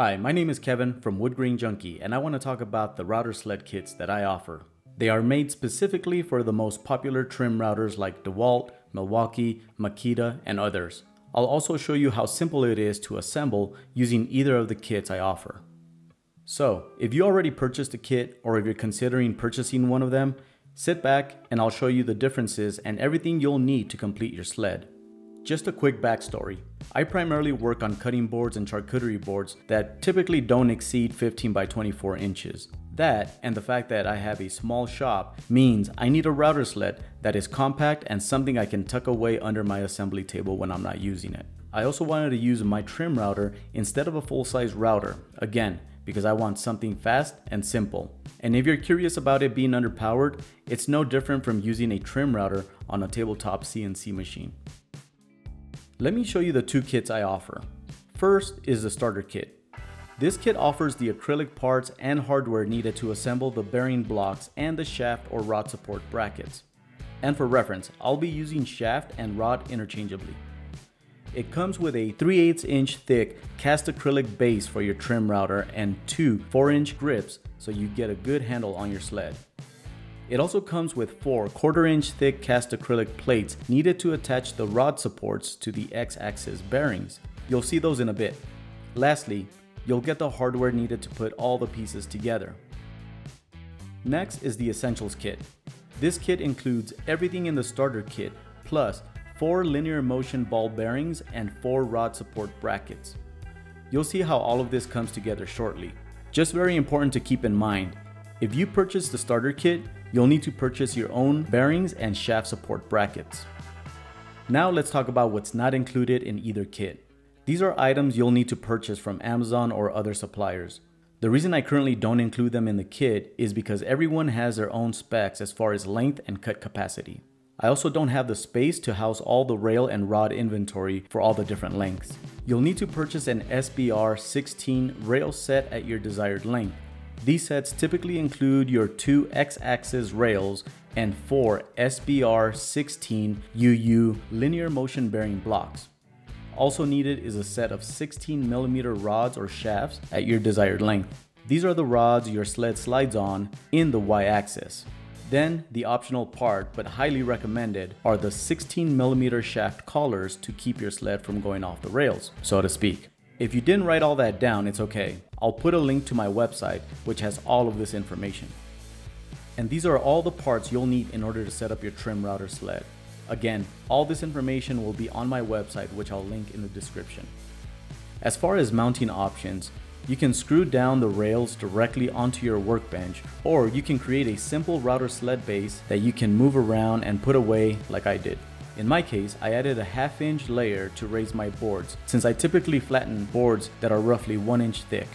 Hi, my name is Kevin from Wood Grain Junkie, and I want to talk about the router sled kits that I offer. They are made specifically for the most popular trim routers like DeWalt, Milwaukee, Makita, and others. I'll also show you how simple it is to assemble using either of the kits I offer. So, if you already purchased a kit or if you're considering purchasing one of them, sit back and I'll show you the differences and everything you'll need to complete your sled. Just a quick backstory. I primarily work on cutting boards and charcuterie boards that typically don't exceed 15 by 24 inches. That, and the fact that I have a small shop, means I need a router sled that is compact and something I can tuck away under my assembly table when I'm not using it. I also wanted to use my trim router instead of a full-size router, again, because I want something fast and simple. And if you're curious about it being underpowered, it's no different from using a trim router on a tabletop CNC machine. Let me show you the two kits I offer. First is the starter kit. This kit offers the acrylic parts and hardware needed to assemble the bearing blocks and the shaft or rod support brackets. And for reference, I'll be using shaft and rod interchangeably. It comes with a 3 8 inch thick cast acrylic base for your trim router and two 4 inch grips so you get a good handle on your sled. It also comes with four quarter inch thick cast acrylic plates needed to attach the rod supports to the X-axis bearings. You'll see those in a bit. Lastly, you'll get the hardware needed to put all the pieces together. Next is the Essentials Kit. This kit includes everything in the starter kit, plus four linear motion ball bearings and four rod support brackets. You'll see how all of this comes together shortly. Just very important to keep in mind, if you purchase the starter kit, you'll need to purchase your own bearings and shaft support brackets. Now let's talk about what's not included in either kit. These are items you'll need to purchase from Amazon or other suppliers. The reason I currently don't include them in the kit is because everyone has their own specs as far as length and cut capacity. I also don't have the space to house all the rail and rod inventory for all the different lengths. You'll need to purchase an SBR 16 rail set at your desired length. These sets typically include your two X-axis rails and four SBR 16 UU linear motion bearing blocks. Also needed is a set of 16 millimeter rods or shafts at your desired length. These are the rods your sled slides on in the y-axis. Then the optional part, but highly recommended, are the 16 millimeter shaft collars to keep your sled from going off the rails, so to speak. If you didn't write all that down, it's okay. I'll put a link to my website, which has all of this information. And these are all the parts you'll need in order to set up your trim router sled. Again, all this information will be on my website, which I'll link in the description. As far as mounting options, you can screw down the rails directly onto your workbench, or you can create a simple router sled base that you can move around and put away like I did. In my case, I added a half inch layer to raise my boards, since I typically flatten boards that are roughly 1 inch thick.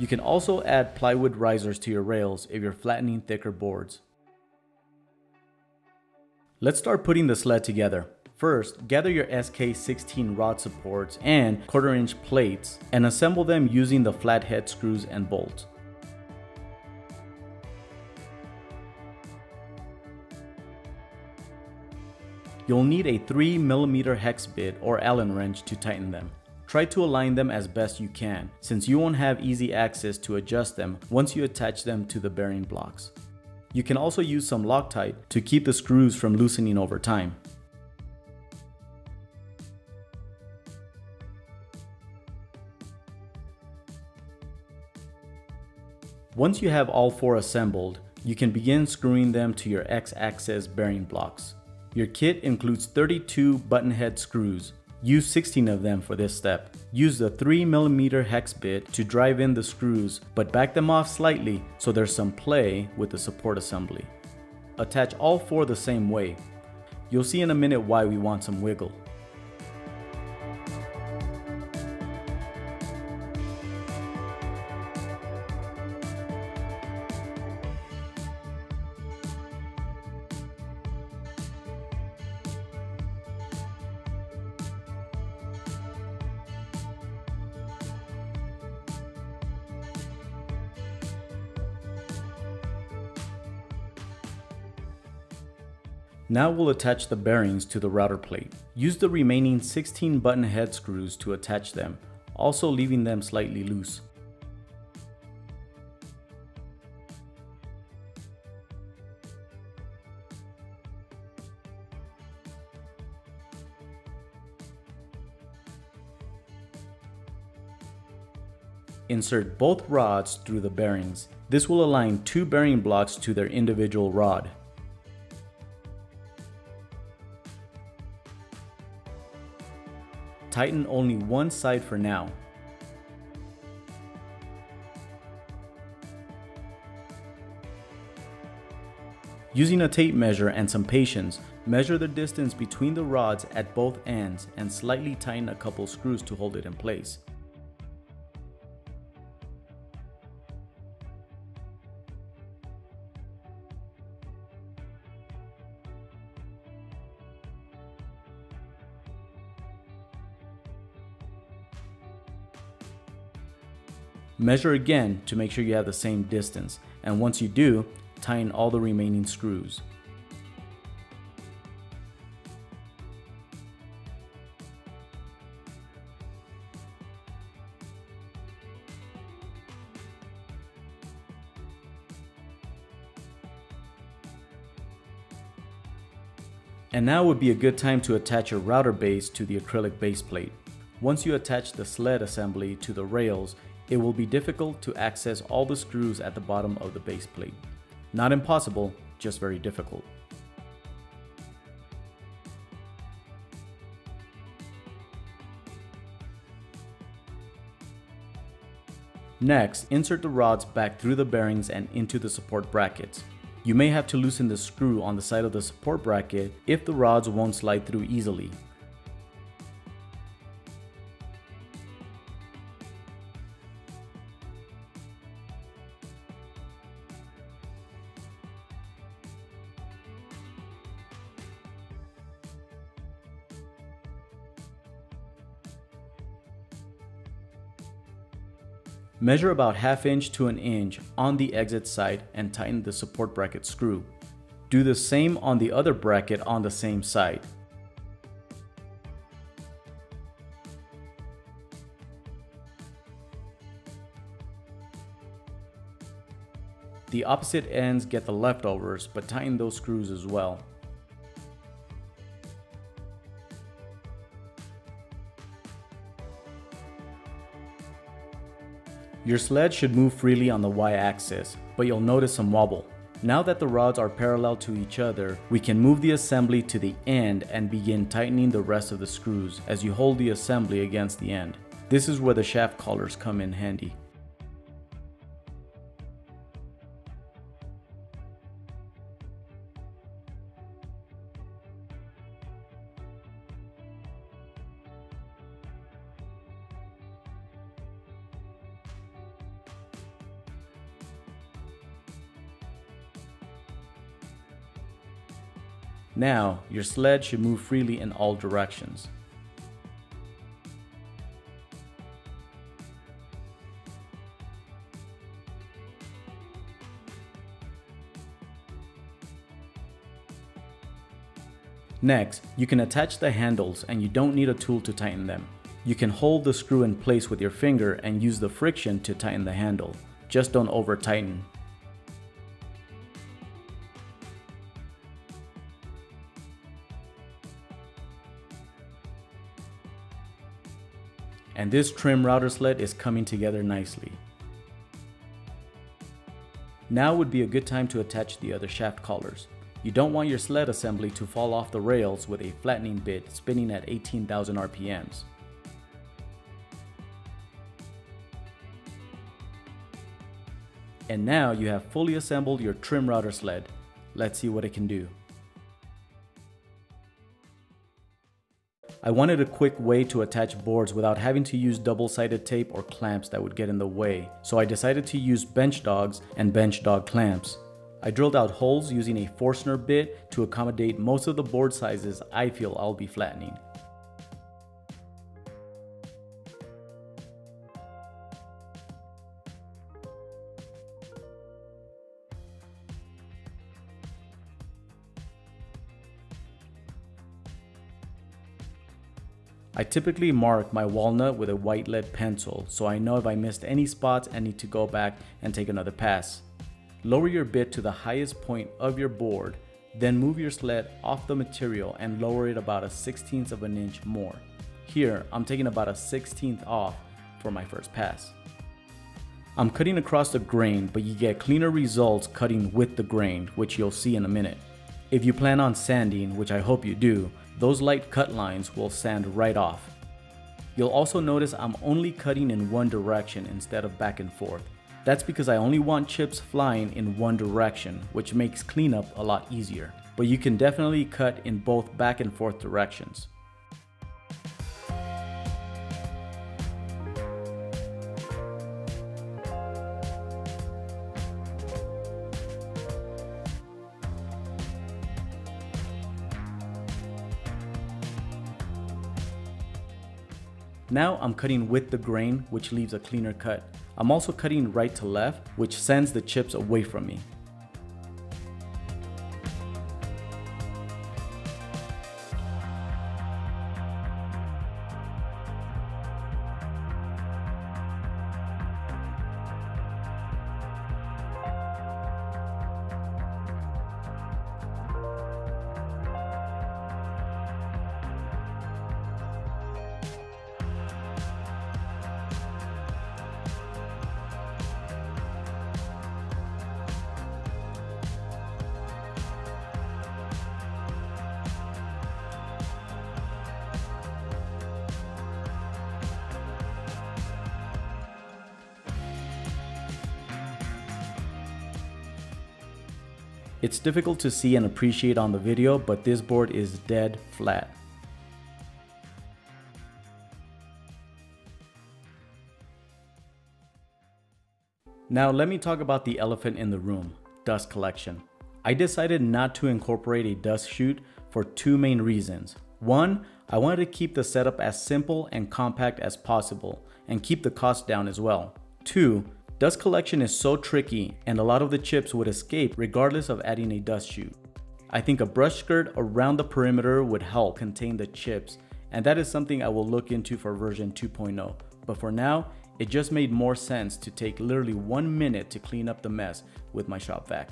You can also add plywood risers to your rails if you're flattening thicker boards. Let's start putting the sled together. First, gather your SK16 rod supports and quarter inch plates and assemble them using the flathead screws and bolts. You'll need a 3mm hex bit or Allen wrench to tighten them. Try to align them as best you can, since you won't have easy access to adjust them once you attach them to the bearing blocks. You can also use some Loctite to keep the screws from loosening over time. Once you have all four assembled, you can begin screwing them to your X-axis bearing blocks. Your kit includes 32 button head screws. Use 16 of them for this step. Use the 3mm hex bit to drive in the screws, but back them off slightly so there's some play with the support assembly. Attach all four the same way. You'll see in a minute why we want some wiggle. Now we'll attach the bearings to the router plate. Use the remaining 16 button head screws to attach them, also leaving them slightly loose. Insert both rods through the bearings. This will align two bearing blocks to their individual rod. Tighten only one side for now. Using a tape measure and some patience, measure the distance between the rods at both ends and slightly tighten a couple screws to hold it in place. Measure again to make sure you have the same distance, and once you do, tighten all the remaining screws. And now would be a good time to attach your router base to the acrylic base plate. Once you attach the sled assembly to the rails, it will be difficult to access all the screws at the bottom of the base plate. Not impossible, just very difficult. Next, insert the rods back through the bearings and into the support brackets. You may have to loosen the screw on the side of the support bracket if the rods won't slide through easily. Measure about half inch to an inch on the exit side and tighten the support bracket screw. Do the same on the other bracket on the same side. The opposite ends get the leftovers, but tighten those screws as well. Your sled should move freely on the y-axis, but you'll notice some wobble. Now that the rods are parallel to each other, we can move the assembly to the end and begin tightening the rest of the screws as you hold the assembly against the end. This is where the shaft collars come in handy. Now, your sled should move freely in all directions. Next, you can attach the handles and you don't need a tool to tighten them. You can hold the screw in place with your finger and use the friction to tighten the handle. Just don't over tighten. And this trim router sled is coming together nicely. Now would be a good time to attach the other shaft collars. You don't want your sled assembly to fall off the rails with a flattening bit spinning at 18,000 RPMs. And now you have fully assembled your trim router sled. Let's see what it can do. I wanted a quick way to attach boards without having to use double-sided tape or clamps that would get in the way, so I decided to use bench dogs and bench dog clamps. I drilled out holes using a Forstner bit to accommodate most of the board sizes I feel I'll be flattening. I typically mark my walnut with a white lead pencil so I know if I missed any spots and need to go back and take another pass. Lower your bit to the highest point of your board, then move your sled off the material and lower it about a 16th of an inch more. Here, I'm taking about a 16th off for my first pass. I'm cutting across the grain, but you get cleaner results cutting with the grain, which you'll see in a minute. If you plan on sanding, which I hope you do, those light cut lines will sand right off. You'll also notice I'm only cutting in one direction instead of back and forth. That's because I only want chips flying in one direction, which makes cleanup a lot easier. But you can definitely cut in both back and forth directions. Now I'm cutting with the grain, which leaves a cleaner cut. I'm also cutting right to left, which sends the chips away from me. It's difficult to see and appreciate on the video, but this board is dead flat. Now let me talk about the elephant in the room, dust collection. I decided not to incorporate a dust chute for two main reasons. One, I wanted to keep the setup as simple and compact as possible and keep the cost down as well. Two, Dust collection is so tricky and a lot of the chips would escape regardless of adding a dust chute. I think a brush skirt around the perimeter would help contain the chips and that is something I will look into for version 2.0. But for now, it just made more sense to take literally one minute to clean up the mess with my shop vac.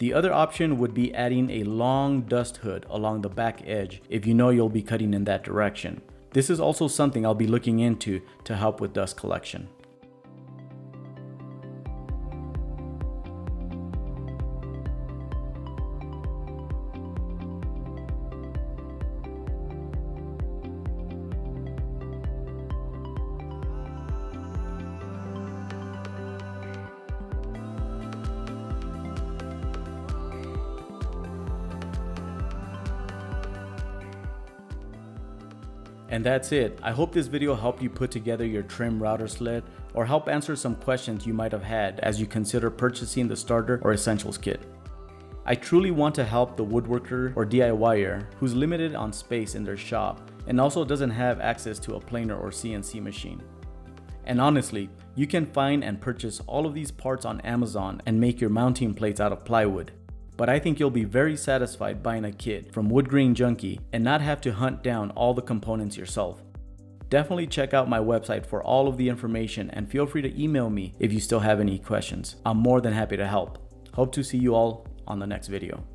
The other option would be adding a long dust hood along the back edge if you know you'll be cutting in that direction. This is also something I'll be looking into to help with dust collection. And that's it. I hope this video helped you put together your trim router sled or help answer some questions you might have had as you consider purchasing the starter or essentials kit. I truly want to help the woodworker or DIYer who's limited on space in their shop and also doesn't have access to a planer or CNC machine. And honestly, you can find and purchase all of these parts on Amazon and make your mounting plates out of plywood but I think you'll be very satisfied buying a kit from Wood Grain Junkie and not have to hunt down all the components yourself. Definitely check out my website for all of the information and feel free to email me if you still have any questions. I'm more than happy to help. Hope to see you all on the next video.